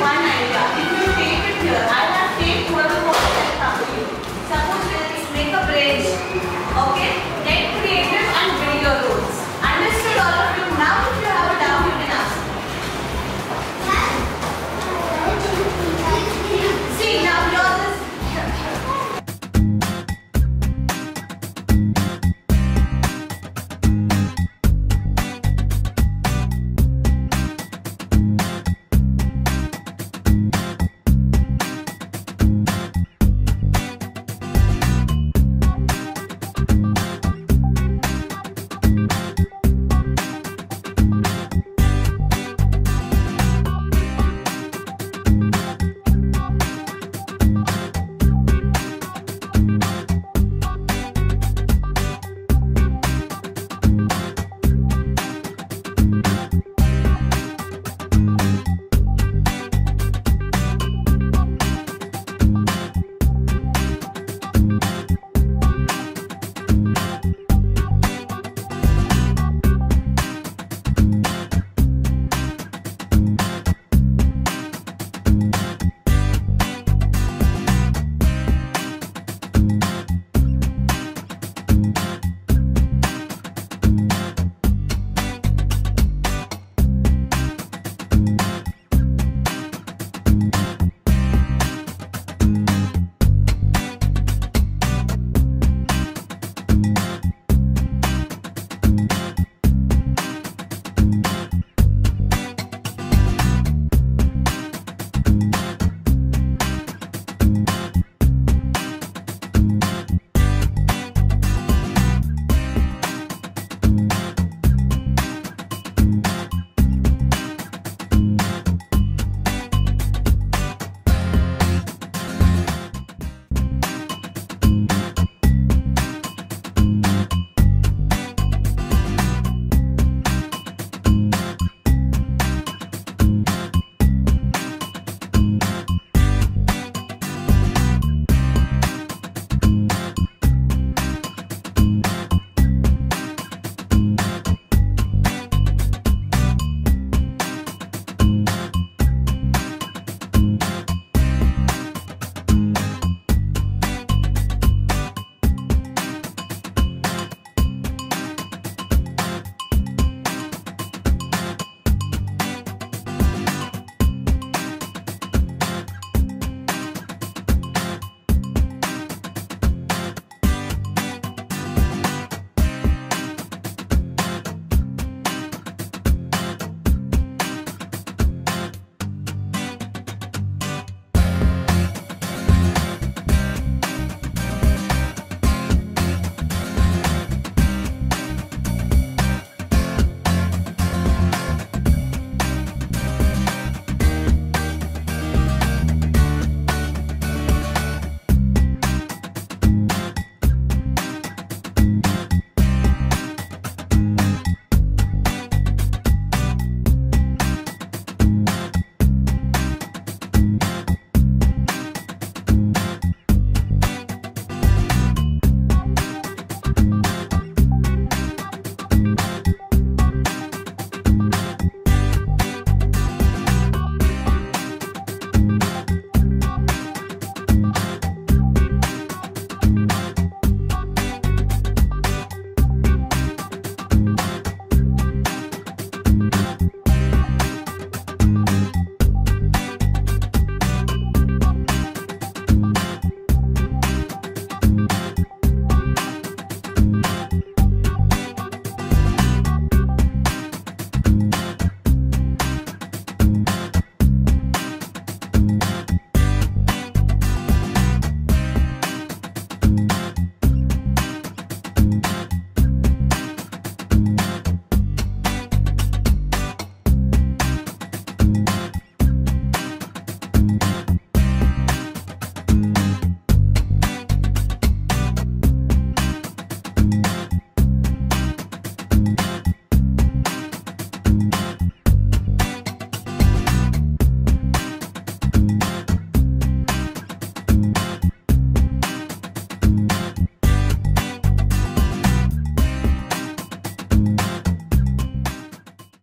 欢哪一个？